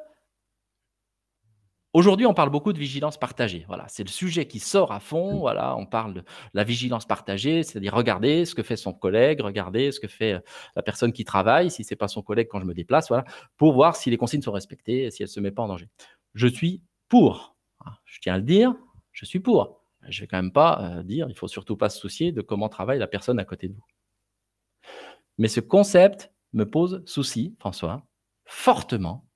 Aujourd'hui, on parle beaucoup de vigilance partagée. Voilà, c'est le sujet qui sort à fond. Voilà, on parle de la vigilance partagée, c'est-à-dire regarder ce que fait son collègue, regarder ce que fait euh, la personne qui travaille, si c'est pas son collègue quand je me déplace, voilà, pour voir si les consignes sont respectées et si elle se met pas en danger. Je suis pour. Ah, je tiens à le dire, je suis pour. Je vais quand même pas euh, dire, il faut surtout pas se soucier de comment travaille la personne à côté de vous. Mais ce concept me pose souci, François, fortement,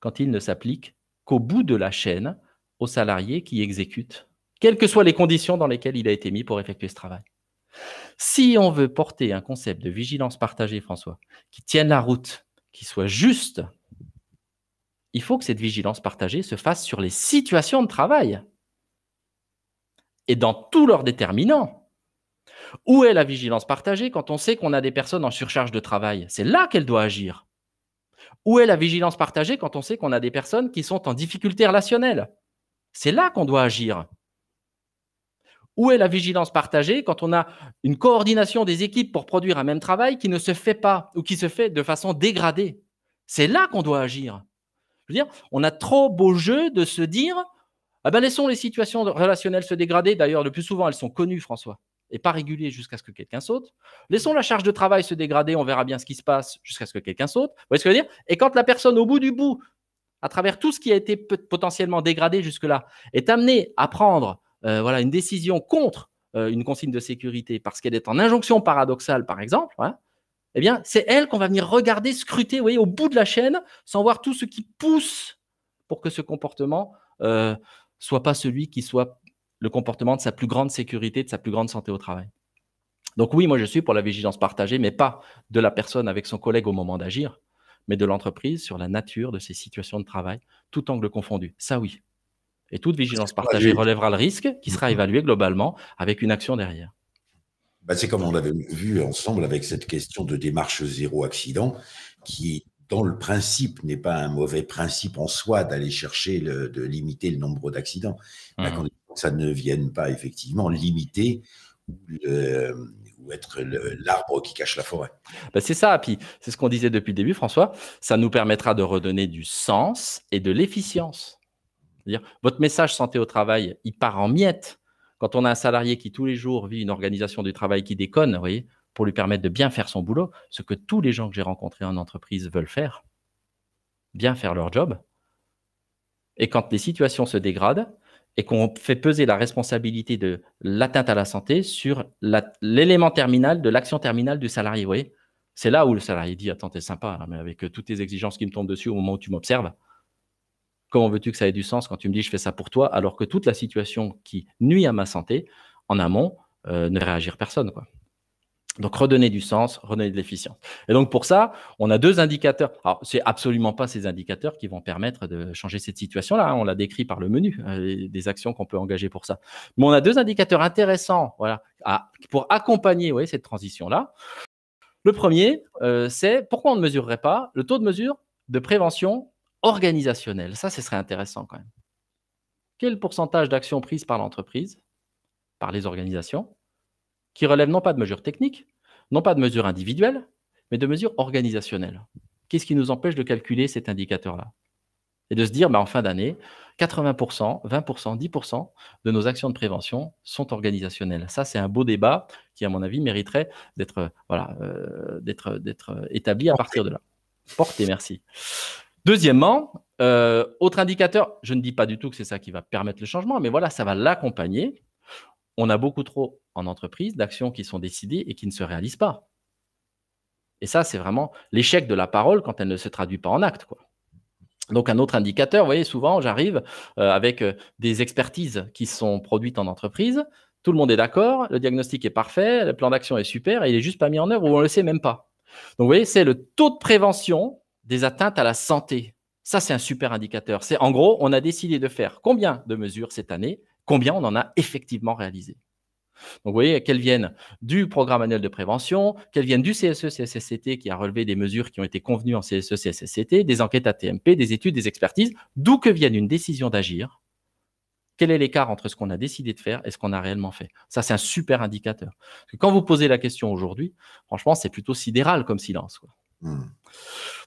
quand il ne s'applique qu'au bout de la chaîne au salarié qui exécute, quelles que soient les conditions dans lesquelles il a été mis pour effectuer ce travail. Si on veut porter un concept de vigilance partagée, François, qui tienne la route, qui soit juste, il faut que cette vigilance partagée se fasse sur les situations de travail et dans tous leurs déterminants. Où est la vigilance partagée quand on sait qu'on a des personnes en surcharge de travail? C'est là qu'elle doit agir. Où est la vigilance partagée quand on sait qu'on a des personnes qui sont en difficulté relationnelle? C'est là qu'on doit agir. Où est la vigilance partagée quand on a une coordination des équipes pour produire un même travail qui ne se fait pas ou qui se fait de façon dégradée? C'est là qu'on doit agir. On a trop beau jeu de se dire ah ben laissons les situations relationnelles se dégrader. D'ailleurs, le plus souvent, elles sont connues, François et pas régulier jusqu'à ce que quelqu'un saute. Laissons la charge de travail se dégrader, on verra bien ce qui se passe jusqu'à ce que quelqu'un saute. Vous voyez ce que je veux dire? Et quand la personne, au bout du bout, à travers tout ce qui a été potentiellement dégradé jusque-là, est amenée à prendre euh, voilà, une décision contre euh, une consigne de sécurité parce qu'elle est en injonction paradoxale, par exemple, hein, eh bien, c'est elle qu'on va venir regarder, scruter, au bout de la chaîne, sans voir tout ce qui pousse pour que ce comportement euh, soit pas celui qui soit le comportement de sa plus grande sécurité, de sa plus grande santé au travail. Donc oui, moi je suis pour la vigilance partagée, mais pas de la personne avec son collègue au moment d'agir, mais de l'entreprise sur la nature de ses situations de travail, tout angle confondu. Ça oui. Et toute vigilance partagée relèvera le risque qui sera évalué globalement avec une action derrière. Bah, c'est comme on l'avait vu ensemble avec cette question de démarche zéro accident, qui dans le principe n'est pas un mauvais principe en soi d'aller chercher de limiter le nombre d'accidents. Mmh. Ça ne vienne pas effectivement limiter ou, être l'arbre qui cache la forêt. Ben c'est ça, puis c'est ce qu'on disait depuis le début, François, ça nous permettra de redonner du sens et de l'efficience. dire votre message santé au travail, il part en miettes. Quand on a un salarié qui tous les jours vit une organisation du travail qui déconne, vous voyez, pour lui permettre de bien faire son boulot, ce que tous les gens que j'ai rencontrés en entreprise veulent faire, bien faire leur job. Et quand les situations se dégradent et qu'on fait peser la responsabilité de l'atteinte à la santé sur l'élément terminal de l'action terminale du salarié, vous voyez? C'est là où le salarié dit Attends, t'es sympa, mais avec euh, toutes tes exigences qui me tombent dessus au moment où tu m'observes, comment veux-tu que ça ait du sens quand tu me dis je fais ça pour toi, alors que toute la situation qui nuit à ma santé, en amont, euh, ne réagir personne. Quoi? Donc redonner du sens, redonner de l'efficience. Et donc pour ça, on a deux indicateurs. Alors c'est absolument pas ces indicateurs qui vont permettre de changer cette situation-là. Hein. On l'a décrit par le menu, euh, des actions qu'on peut engager pour ça. Mais on a deux indicateurs intéressants, pour accompagner cette transition-là. Le premier, euh, c'est pourquoi on ne mesurerait pas le taux de mesure de prévention organisationnelle? Ça, ce serait intéressant quand même. Quel pourcentage d'actions prises par l'entreprise, par les organisations, qui relève non pas de mesures techniques, non pas de mesures individuelles, mais de mesures organisationnelles. Qu'est-ce qui nous empêche de calculer cet indicateur-là? Et de se dire, bah, en fin d'année, 80%, 20%, 10% de nos actions de prévention sont organisationnelles. Ça, c'est un beau débat qui, à mon avis, mériterait d'être voilà, euh, d'être, d'être établi à partir de là. Porté, merci. Deuxièmement, euh, autre indicateur, je ne dis pas du tout que c'est ça qui va permettre le changement, mais voilà, ça va l'accompagner on a beaucoup trop en entreprise d'actions qui sont décidées et qui ne se réalisent pas. Et ça, c'est vraiment l'échec de la parole quand elle ne se traduit pas en acte. Donc un autre indicateur, vous voyez, souvent j'arrive euh, avec euh, des expertises qui sont produites en entreprise, tout le monde est d'accord, le diagnostic est parfait, le plan d'action est super, et il n'est juste pas mis en œuvre ou on ne le sait même pas. Donc vous voyez, c'est le taux de prévention des atteintes à la santé. Ça, c'est un super indicateur. C'est en gros, on a décidé de faire combien de mesures cette année combien on en a effectivement réalisé. Donc, vous voyez qu'elles viennent du programme annuel de prévention, qu'elles viennent du CSE, CSSCT qui a relevé des mesures qui ont été convenues en CSE, CSSCT, des enquêtes ATMP, des études, des expertises, d'où que vienne une décision d'agir. Quel est l'écart entre ce qu'on a décidé de faire et ce qu'on a réellement fait? Ça, c'est un super indicateur. quand vous posez la question aujourd'hui, franchement, c'est plutôt sidéral comme silence. Mmh.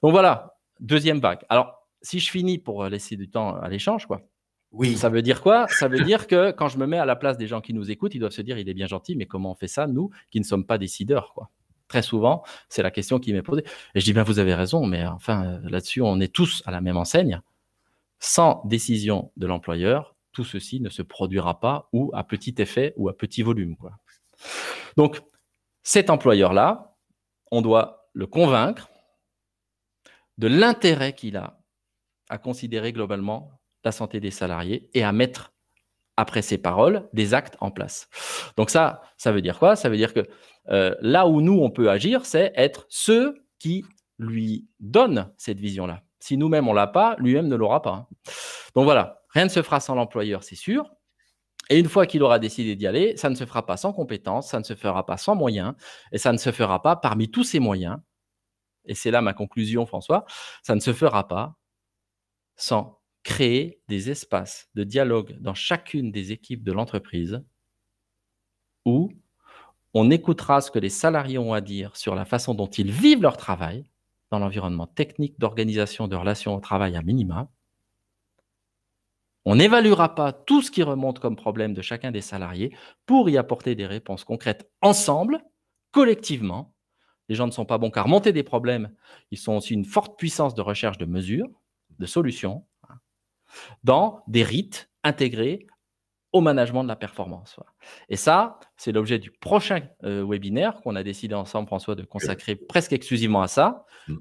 Donc voilà, deuxième vague. Alors, si je finis pour laisser du temps à l'échange, quoi. Oui. Ça veut dire quoi? Ça veut dire que quand je me mets à la place des gens qui nous écoutent, ils doivent se dire il est bien gentil, mais comment on fait ça, nous, qui ne sommes pas décideurs, Très souvent, c'est la question qui m'est posée. Et je dis bien, vous avez raison, mais enfin, là-dessus, on est tous à la même enseigne. Sans décision de l'employeur, tout ceci ne se produira pas ou à petit effet ou à petit volume. Donc, cet employeur-là, on doit le convaincre de l'intérêt qu'il a à considérer globalement la santé des salariés et à mettre, après ses paroles, des actes en place. Donc ça, ça veut dire quoi? Ça veut dire que euh, là où nous, on peut agir, c'est être ceux qui lui donnent cette vision-là. Si nous-mêmes, on l'a pas, lui-même ne l'aura pas. Hein. Donc voilà, rien ne se fera sans l'employeur, c'est sûr. Et une fois qu'il aura décidé d'y aller, ça ne se fera pas sans compétences, ça ne se fera pas sans moyens, et ça ne se fera pas parmi tous ces moyens. Et c'est là ma conclusion, François, ça ne se fera pas sans créer des espaces de dialogue dans chacune des équipes de l'entreprise où on écoutera ce que les salariés ont à dire sur la façon dont ils vivent leur travail dans l'environnement technique d'organisation de relations au travail à minima. On n'évaluera pas tout ce qui remonte comme problème de chacun des salariés pour y apporter des réponses concrètes ensemble, collectivement. Les gens ne sont pas bons qu'à remonter des problèmes, ils sont aussi une forte puissance de recherche de mesures, de solutions, dans des rites intégrés au management de la performance. Et ça, c'est l'objet du prochain euh, webinaire qu'on a décidé ensemble, François, de consacrer presque exclusivement à ça. Mm.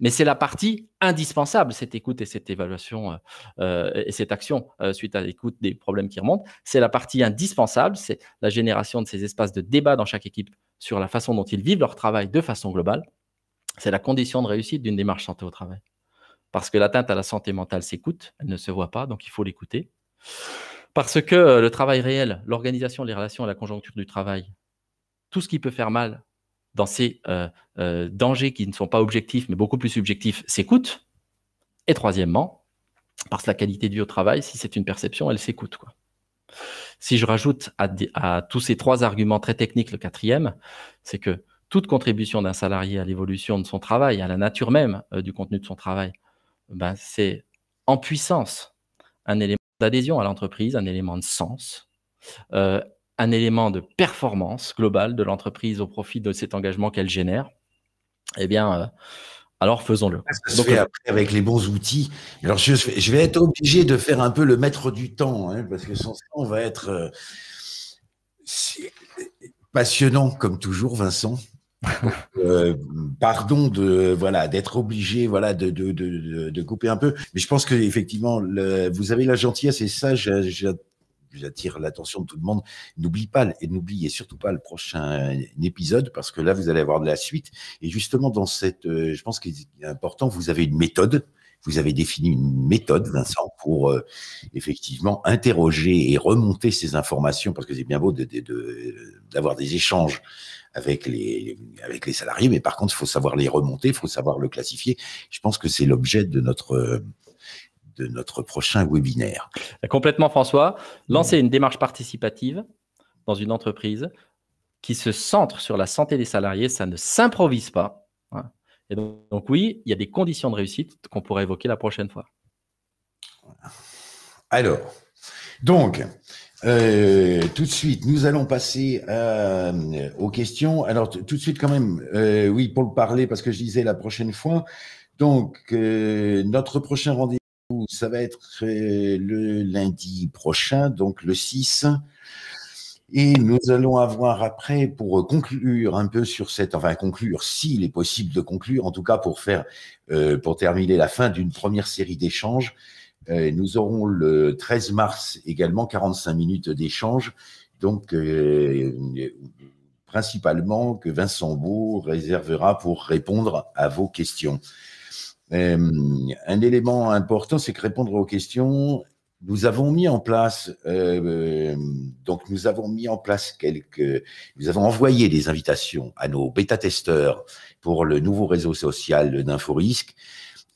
Mais c'est la partie indispensable, cette écoute et cette évaluation euh, euh, et cette action suite à l'écoute des problèmes qui remontent. C'est la partie indispensable, c'est la génération de ces espaces de débat dans chaque équipe sur la façon dont ils vivent leur travail de façon globale. C'est la condition de réussite d'une démarche santé au travail. Parce que l'atteinte à la santé mentale s'écoute, elle ne se voit pas, donc il faut l'écouter. Parce que euh, le travail réel, l'organisation, les relations, la conjoncture du travail, tout ce qui peut faire mal dans ces euh, euh, dangers qui ne sont pas objectifs, mais beaucoup plus subjectifs, s'écoute. Et troisièmement, parce que la qualité de vie au travail, si c'est une perception, elle s'écoute. Si je rajoute à, tous ces trois arguments très techniques le quatrième, c'est que toute contribution d'un salarié à l'évolution de son travail, à la nature même du contenu de son travail, ben, c'est en puissance un élément d'adhésion à l'entreprise, un élément de sens, euh, un élément de performance globale de l'entreprise au profit de cet engagement qu'elle génère, eh bien, euh, alors faisons-le. Ça se après avec les bons outils. Alors, je, je, vais être obligé de faire un peu le maître du temps, hein, parce que sans ça, on va être euh, passionnant comme toujours, Vincent. Euh, pardon de voilà d'être obligé voilà de, de, de, de, couper un peu, mais je pense que effectivement vous avez la gentillesse et ça j'attire l'attention de tout le monde. N'oublie pas et n'oubliez surtout pas le prochain épisode parce que là vous allez avoir de la suite et justement dans cette, euh, je pense qu'il est important, vous avez une méthode. Vous avez défini une méthode, Vincent, pour euh, effectivement interroger et remonter ces informations, parce que c'est bien beau d'avoir des échanges avec les, avec les salariés, mais par contre, il faut savoir les remonter, il faut savoir le classifier. Je pense que c'est l'objet de notre, de notre prochain webinaire. Complètement, François. Lancer une démarche participative dans une entreprise qui se centre sur la santé des salariés, ça ne s'improvise pas. Hein. Et donc, donc, oui, il y a des conditions de réussite qu'on pourrait évoquer la prochaine fois. Alors, donc, euh, tout de suite, nous allons passer euh, aux questions. Alors, tout de suite, quand même, euh, oui, pour le parler, parce que je disais la prochaine fois. Donc, notre prochain rendez-vous, ça va être le lundi prochain, donc le 6. Et nous allons avoir après, pour conclure un peu sur cette, enfin conclure, s'il est possible de conclure, en tout cas pour faire, pour terminer la fin d'une première série d'échanges, euh, nous aurons le 13 mars également 45 minutes d'échange, donc euh, principalement que Vincent Beau réservera pour répondre à vos questions. Euh, un élément important, c'est que répondre aux questions, nous avons mis en place, donc nous avons mis en place quelques, nous avons envoyé des invitations à nos bêta-testeurs pour le nouveau réseau social d'InfoRisque.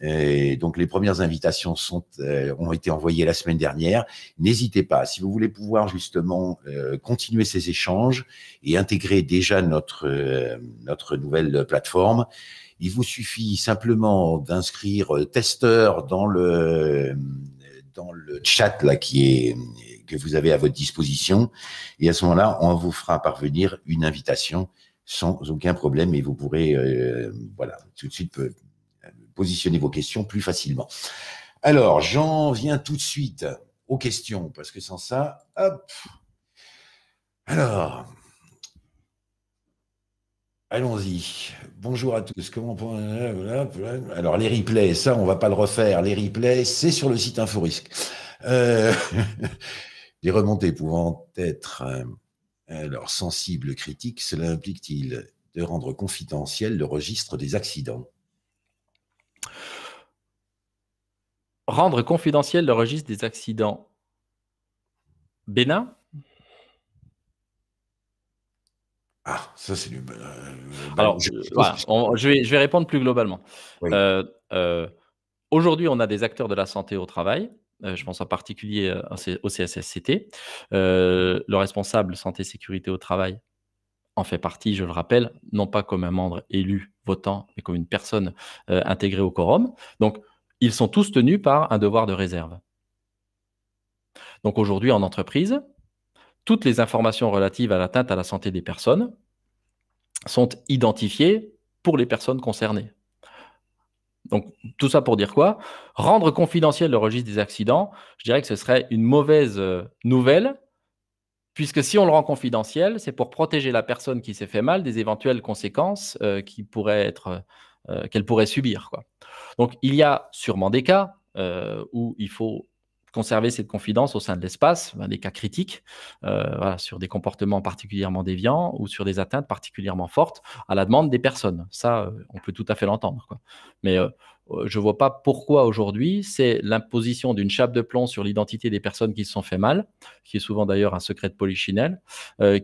Et donc les premières invitations sont, euh, ont été envoyées la semaine dernière. N'hésitez pas, si vous voulez pouvoir justement euh, continuer ces échanges et intégrer déjà notre, euh, notre nouvelle plateforme, Il vous suffit simplement d'inscrire testeur dans le dans le chat là qui est que vous avez à votre disposition. Et à ce moment-là, on vous fera parvenir une invitation sans aucun problème et vous pourrez, euh, voilà, tout de suite euh, positionner vos questions plus facilement. Alors, j'en viens tout de suite aux questions parce que sans ça, hop. Alors, Allons-y. Bonjour à tous. Alors les replays, ça on va pas le refaire. Les replays, c'est sur le site InfoRisque. Euh... (laughs) les remontées pouvant être euh, alors sensibles, critiques, cela implique-t-il de rendre confidentiel le registre des accidents? Rendre confidentiel le registre des accidents. Bénin? Ah, ça c'est du. Euh, Alors, je, vais, répondre plus globalement. Euh, euh, aujourd'hui, on a des acteurs de la santé au travail. je pense en particulier au CSSCT. le responsable santé-sécurité au travail en fait partie, je le rappelle, non pas comme un membre élu votant, mais comme une personne intégrée au quorum. Donc, ils sont tous tenus par un devoir de réserve. Donc aujourd'hui, en entreprise, toutes les informations relatives à l'atteinte à la santé des personnes sont identifiées pour les personnes concernées. Donc, tout ça pour dire quoi? Rendre confidentiel le registre des accidents, je dirais que ce serait une mauvaise euh, nouvelle, puisque si on le rend confidentiel, c'est pour protéger la personne qui s'est fait mal des éventuelles conséquences euh, euh, qu'elle pourrait subir. Donc, il y a sûrement des cas où il faut conserver cette confidence au sein de l'espace, ben, des cas critiques, euh, sur des comportements particulièrement déviants ou sur des atteintes particulièrement fortes à la demande des personnes. Ça, euh, on peut tout à fait l'entendre. Mais euh, je ne vois pas pourquoi aujourd'hui c'est l'imposition d'une chape de plomb sur l'identité des personnes qui se sont fait mal, qui est souvent d'ailleurs un secret de polichinelle,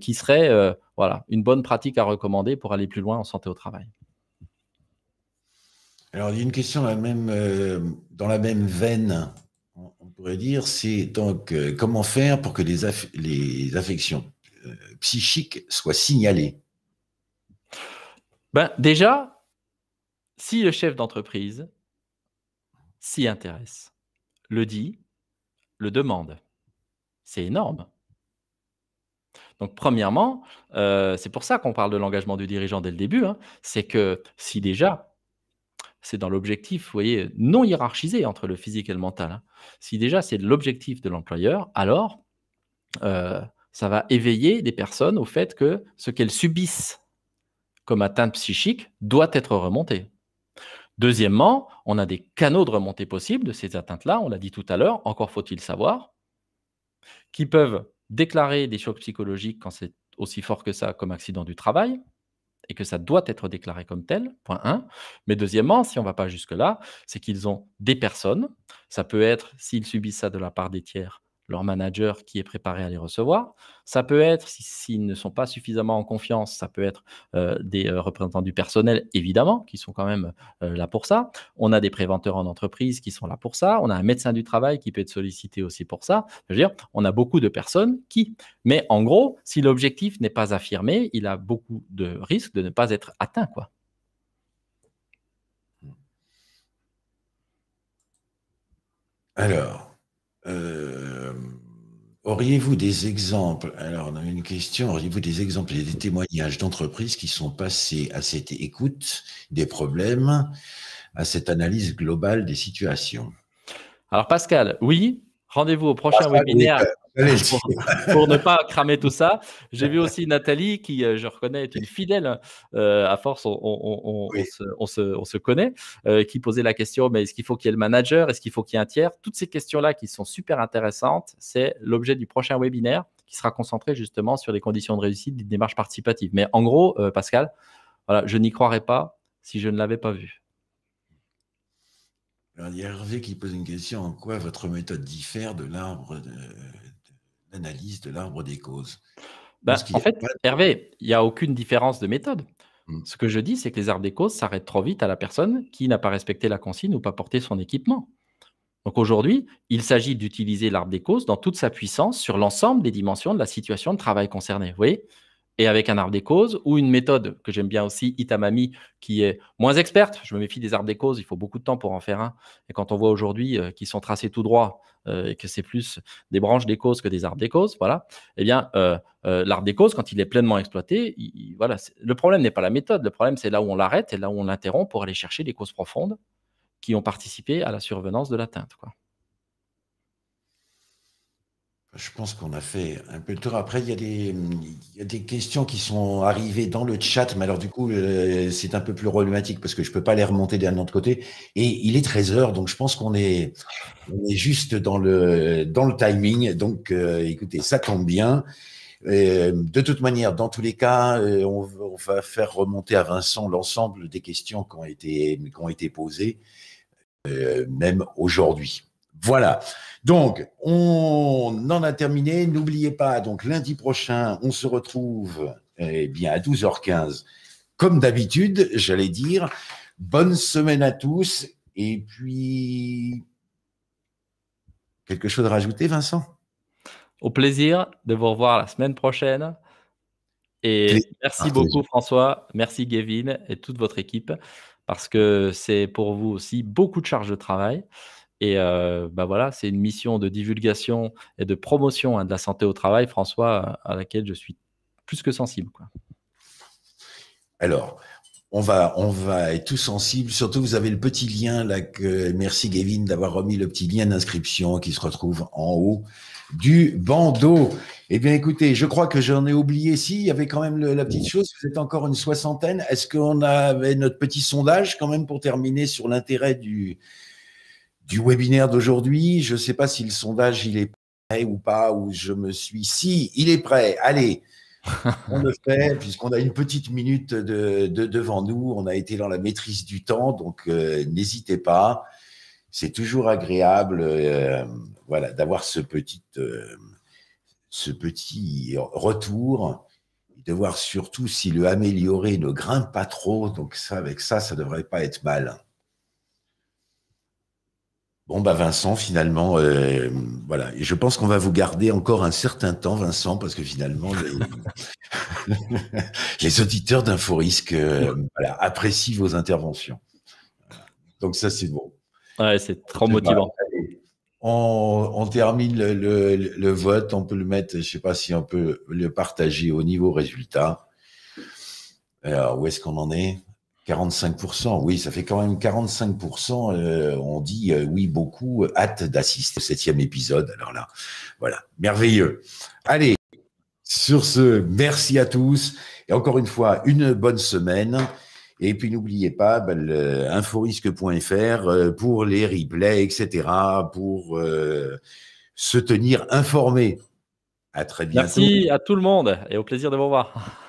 qui serait voilà, une bonne pratique à recommander pour aller plus loin en santé au travail. Alors, il y a une question même, dans la même veine on pourrait dire, c'est donc euh, comment faire pour que les, affections euh, psychiques soient signalées? Ben, Déjà, si le chef d'entreprise s'y intéresse, le dit, le demande, c'est énorme. Donc, premièrement, euh, c'est pour ça qu'on parle de l'engagement du dirigeant dès le début, hein, c'est que si déjà c'est dans l'objectif, vous voyez, non hiérarchisé entre le physique et le mental. Hein. Si déjà c'est l'objectif de l'employeur, alors euh, ça va éveiller des personnes au fait que ce qu'elles subissent comme atteinte psychique doit être remonté. Deuxièmement, on a des canaux de remontée possibles de ces atteintes-là, on l'a dit tout à l'heure, encore faut-il savoir, qui peuvent déclarer des chocs psychologiques quand c'est aussi fort que ça comme accident du travail, et que ça doit être déclaré comme tel, point 1. Mais deuxièmement, si on ne va pas jusque-là, c'est qu'ils ont des personnes, ça peut être, s'ils subissent ça de la part des tiers, leur manager qui est préparé à les recevoir. Ça peut être, s'ils ne sont pas suffisamment en confiance, ça peut être euh, des euh, représentants du personnel, évidemment, qui sont quand même euh, là pour ça. On a des préventeurs en entreprise qui sont là pour ça. On a un médecin du travail qui peut être sollicité aussi pour ça. Je veux dire, on a beaucoup de personnes qui. Mais en gros, si l'objectif n'est pas affirmé, il a beaucoup de risques de ne pas être atteint, quoi. Alors, auriez-vous des exemples Alors, on a une question. Auriez-vous des exemples et des témoignages d'entreprises qui sont passées à cette écoute des problèmes, à cette analyse globale des situations? Alors, Pascal, oui. Rendez-vous au prochain webinaire (laughs) pour, ne pas cramer tout ça. J'ai vu aussi Nathalie, qui, euh, je reconnais, est une fidèle. Euh, à force, on, se, connaît, euh, qui posait la question mais est-ce qu'il faut qu'il y ait le manager? Est-ce qu'il faut qu'il y ait un tiers? Toutes ces questions-là qui sont super intéressantes, c'est l'objet du prochain webinaire qui sera concentré justement sur les conditions de réussite d'une démarche participative. Mais en gros, Pascal, voilà, je n'y croirais pas si je ne l'avais pas vu. il y a Hervé qui pose une question en quoi votre méthode diffère de l'arbre de, l'analyse de l'arbre des causes. Bah, en fait, Hervé, il n'y a aucune différence de méthode. Mmh. Ce que je dis, c'est que les arbres des causes s'arrêtent trop vite à la personne qui n'a pas respecté la consigne ou pas porté son équipement. Donc aujourd'hui, il s'agit d'utiliser l'arbre des causes dans toute sa puissance sur l'ensemble des dimensions de la situation de travail concernée. Vous voyez? Et avec un arbre des causes, ou une méthode que j'aime bien aussi, Itamami, qui est moins experte. Je me méfie des arbres des causes, il faut beaucoup de temps pour en faire un. Et quand on voit aujourd'hui euh, qu'ils sont tracés tout droit euh, et que c'est plus des branches des causes que des arbres des causes, voilà, eh bien, euh, l'arbre des causes, quand il est pleinement exploité, voilà, le problème n'est pas la méthode, le problème c'est là où on l'arrête et là où on l'interrompt pour aller chercher les causes profondes qui ont participé à la survenance de l'atteinte. Je pense qu'on a fait un peu le tour. Après, il y, a des, questions qui sont arrivées dans le chat, mais alors du coup, euh, c'est un peu plus problématique parce que je ne peux pas les remonter d'un autre côté. Et il est 13 heures, donc je pense qu'on est, juste dans le, timing. Donc, euh, écoutez, ça tombe bien. Euh, de toute manière, dans tous les cas, on, va faire remonter à Vincent l'ensemble des questions qui ont été posées, même aujourd'hui. Voilà. Donc, on en a terminé. N'oubliez pas, donc lundi prochain, on se retrouve eh bien à 12h15, comme d'habitude, j'allais dire. Bonne semaine à tous. Et puis, quelque chose à rajouter, Vincent? Au plaisir de vous revoir la semaine prochaine. Et merci beaucoup, François. Merci, Gavin et toute votre équipe, parce que c'est pour vous aussi beaucoup de charges de travail. Et bah voilà, c'est une mission de divulgation et de promotion hein, de la santé au travail, François, à laquelle je suis plus que sensible. Alors, on va, on va être tout sensible. Surtout, vous avez le petit lien là merci Gavin d'avoir remis le petit lien d'inscription qui se retrouve en haut du bandeau. Eh bien, écoutez, je crois que j'en ai oublié. Si, il y avait quand même la petite chose. Vous êtes encore une soixantaine. Est-ce qu'on avait notre petit sondage quand même pour terminer sur l'intérêt du, du webinaire d'aujourd'hui. Je ne sais pas si le sondage il est prêt ou pas, ou je me suis. Si, il est prêt. Allez, on le (laughs) fait, puisqu'on a une petite minute de, devant nous. On a été dans la maîtrise du temps, donc euh, n'hésitez pas. C'est toujours agréable euh, voilà, d'avoir ce petit, euh, ce petit retour de voir surtout si le amélioré ne grimpe pas trop. Donc ça, avec ça, ça devrait pas être mal. Bon, bah Vincent, finalement, euh, voilà. Et je pense qu'on va vous garder encore un certain temps, Vincent, parce que finalement, les, (laughs) auditeurs d'InfoRisque euh, apprécient vos interventions. Donc ça, c'est bon. Ouais, c'est trop motivant. On, termine le, vote, on peut le mettre, je ne sais pas si on peut le partager au niveau résultat. Alors, où est-ce qu'on en est? 45%, oui, ça fait quand même 45%. Euh, on dit euh, oui beaucoup, hâte d'assister au septième épisode. Alors là, voilà, merveilleux. Allez, sur ce, merci à tous et encore une fois une bonne semaine. Et puis n'oubliez pas ben, inforisque.fr euh, pour les replays, etc., pour se tenir informé. À très bientôt. Merci à tout le monde et au plaisir de vous voir.